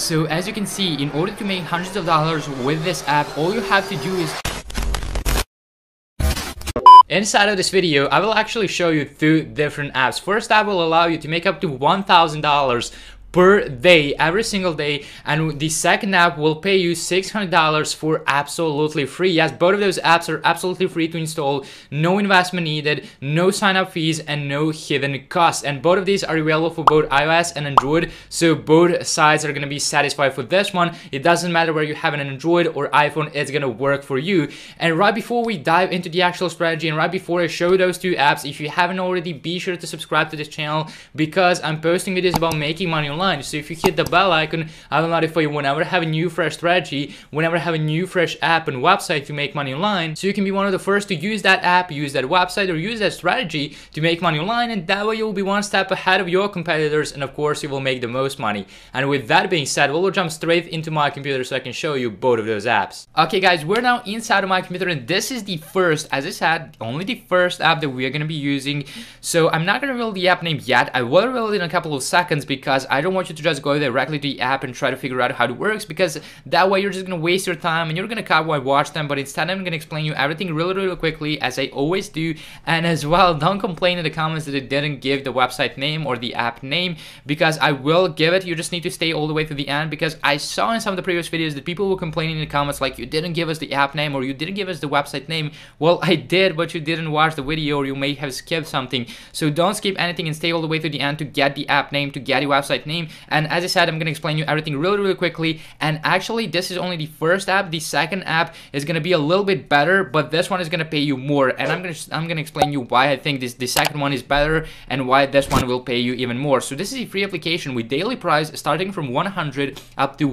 So as you can see, in order to make hundreds of dollars with this app, all you have to do is Inside of this video, I will actually show you two different apps. First app will allow you to make up to $1,000 per day every single day and the second app will pay you $600 for absolutely free. Yes both of those apps are absolutely free to install. No investment needed no sign up fees and no hidden costs. And both of these are available for both iOS and Android so both sides are going to be satisfied for this one. It doesn't matter where you have an Android or iPhone it's going to work for you. And right before we dive into the actual strategy and right before I show those two apps if you haven't already be sure to subscribe to this channel because I'm posting videos about making money online online. So if you hit the bell icon, I will notify you whenever I have a new fresh strategy, whenever I have a new fresh app and website to make money online. So you can be one of the first to use that app, use that website, or use that strategy to make money online. And that way you'll be one step ahead of your competitors. And of course, you will make the most money. And with that being said, we'll jump straight into my computer so I can show you both of those apps. Okay, guys, we're now inside of my computer, and this is the first, as I said, only the first app that we are going to be using. So I'm not going to reveal the app name yet. I will reveal it in a couple of seconds because I don't don't want you to just go directly to the app and try to figure out how it works because that way you're just gonna waste your time and you're gonna cowboy watch them. But instead, I'm gonna explain you everything really, really quickly as I always do. And as well, don't complain in the comments that it didn't give the website name or the app name because I will give it. You just need to stay all the way to the end because I saw in some of the previous videos that people were complaining in the comments like you didn't give us the app name or you didn't give us the website name. Well, I did, but you didn't watch the video or you may have skipped something. So don't skip anything and stay all the way to the end to get the app name, to get the website name, and as I said, I'm gonna explain you everything really, really quickly. And actually, this is only the first app. The second app is gonna be a little bit better, but this one is gonna pay you more. And I'm gonna I'm gonna explain you why I think this the second one is better and why this one will pay you even more. So this is a free application with daily price starting from 100 up to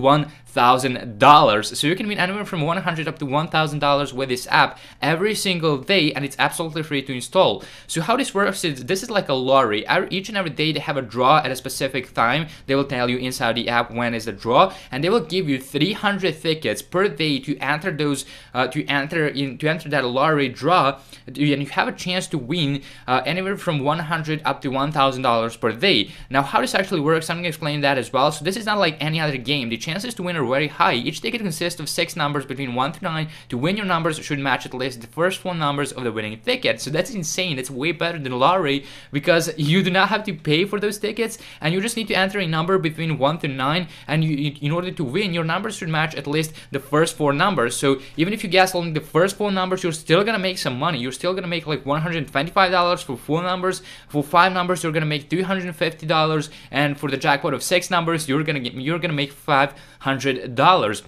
1,000 dollars. So you can win anywhere from 100 up to 1,000 dollars with this app every single day, and it's absolutely free to install. So how this works is this is like a lottery. Each and every day they have a draw at a specific time. They will tell you inside the app when is the draw, and they will give you 300 tickets per day to enter those uh, to enter in to enter that lottery draw, and you have a chance to win uh, anywhere from 100 up to 1,000 dollars per day. Now, how this actually works, I'm gonna explain that as well. So this is not like any other game. The chances to win are very high. Each ticket consists of six numbers between one to nine. To win, your numbers should match at least the first four numbers of the winning ticket. So that's insane. It's way better than lottery because you do not have to pay for those tickets, and you just need to enter a number between 1 to 9 and you, in order to win your numbers should match at least the first four numbers so even if you guess only the first four numbers you're still gonna make some money you're still gonna make like $125 for four numbers for five numbers you're gonna make $350. and for the jackpot of six numbers you're gonna get you're gonna make $500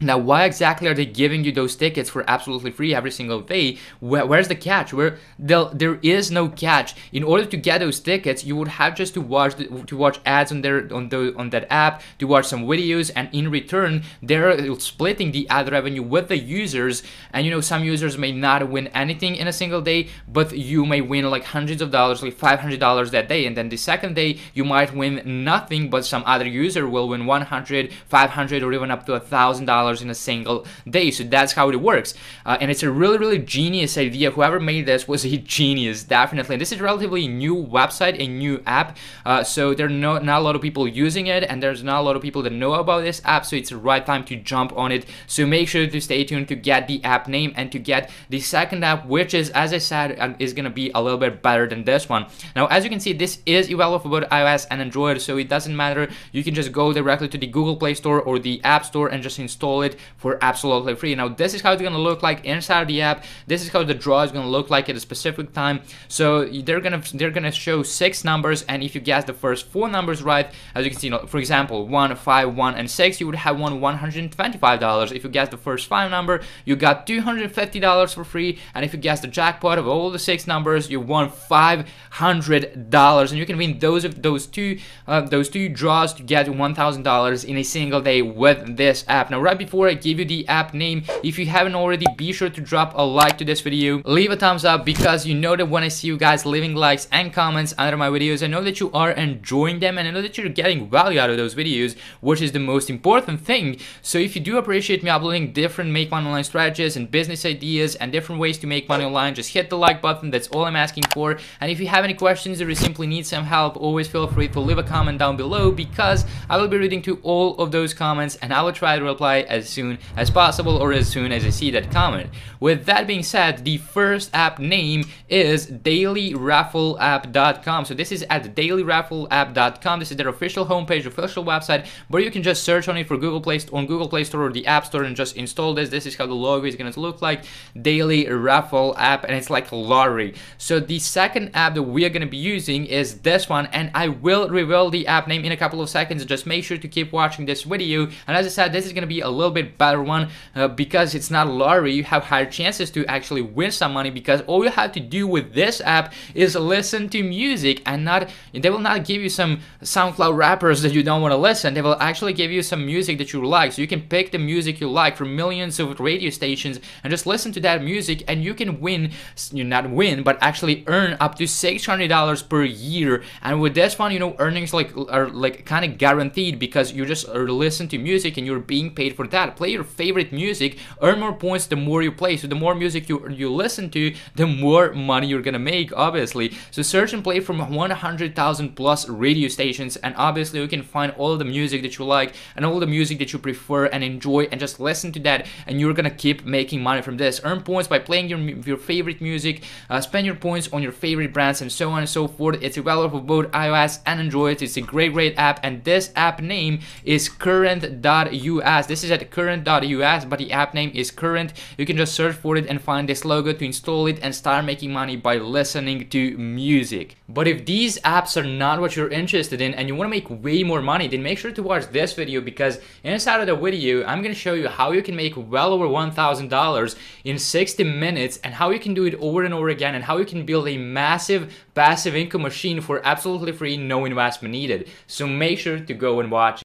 now, why exactly are they giving you those tickets for absolutely free every single day? Where, where's the catch? Where there is no catch. In order to get those tickets, you would have just to watch the, to watch ads on their on the on that app, to watch some videos, and in return, they're splitting the ad revenue with the users. And you know, some users may not win anything in a single day, but you may win like hundreds of dollars, like five hundred dollars that day, and then the second day you might win nothing, but some other user will win 100, 500, or even up to a thousand dollars in a single day. So that's how it works. Uh, and it's a really, really genius idea. Whoever made this was a genius, definitely. And this is relatively new website, a new app. Uh, so there are no, not a lot of people using it, and there's not a lot of people that know about this app. So it's the right time to jump on it. So make sure to stay tuned to get the app name and to get the second app, which is, as I said, is going to be a little bit better than this one. Now, as you can see, this is available for both iOS and Android, so it doesn't matter. You can just go directly to the Google Play Store or the App Store and just install it for absolutely free. Now this is how it's gonna look like inside the app. This is how the draw is gonna look like at a specific time. So they're gonna they're gonna show six numbers, and if you guess the first four numbers right, as you can see, for example, one, five, one, and six, you would have won $125. If you guess the first five number, you got $250 for free, and if you guess the jackpot of all the six numbers, you won $500, and you can win those of those two uh, those two draws to get $1,000 in a single day with this app. Now, right before I give you the app name, if you haven't already, be sure to drop a like to this video, leave a thumbs up because you know that when I see you guys leaving likes and comments under my videos, I know that you are enjoying them and I know that you're getting value out of those videos, which is the most important thing. So if you do appreciate me uploading different make money online strategies and business ideas and different ways to make money online, just hit the like button. That's all I'm asking for. And if you have any questions or you simply need some help, always feel free to leave a comment down below because I will be reading to all of those comments and I will try to reply as soon as possible or as soon as I see that comment. With that being said, the first app name is dailyraffleapp.com. So this is at dailyraffleapp.com. This is their official homepage, official website, where you can just search on it for Google Play on Google Play Store or the App Store and just install this. This is how the logo is going to look like. Daily Raffle app, and it's like a lottery. So the second app that we are going to be using is this one, and I will reveal the app name in a couple of seconds. Just make sure to keep watching this video. And as I said, this is going to be a little bit better one uh, because it's not lottery. You have higher chances to actually win some money because all you have to do with this app is listen to music and not they will not give you some SoundCloud rappers that you don't want to listen. They will actually give you some music that you like. So you can pick the music you like from millions of radio stations and just listen to that music and you can win, you not win, but actually earn up to $600 per year. And with this one, you know, earnings like are like kind of guaranteed because you just listen to music and you're being paid for that. Play your favorite music, earn more points the more you play. So the more music you you listen to, the more money you're gonna make, obviously. So search and play from 100,000 plus radio stations, and obviously you can find all the music that you like and all the music that you prefer and enjoy, and just listen to that, and you're gonna keep making money from this. Earn points by playing your your favorite music, uh, spend your points on your favorite brands, and so on and so forth. It's available for both iOS and Android. It's a great, great app, and this app name is current.us. This is at current.us, but the app name is current. You can just search for it and find this logo to install it and start making money by listening to music. But if these apps are not what you're interested in and you want to make way more money, then make sure to watch this video because inside of the video, I'm going to show you how you can make well over $1,000 in 60 minutes and how you can do it over and over again and how you can build a massive passive income machine for absolutely free, no investment needed. So make sure to go and watch.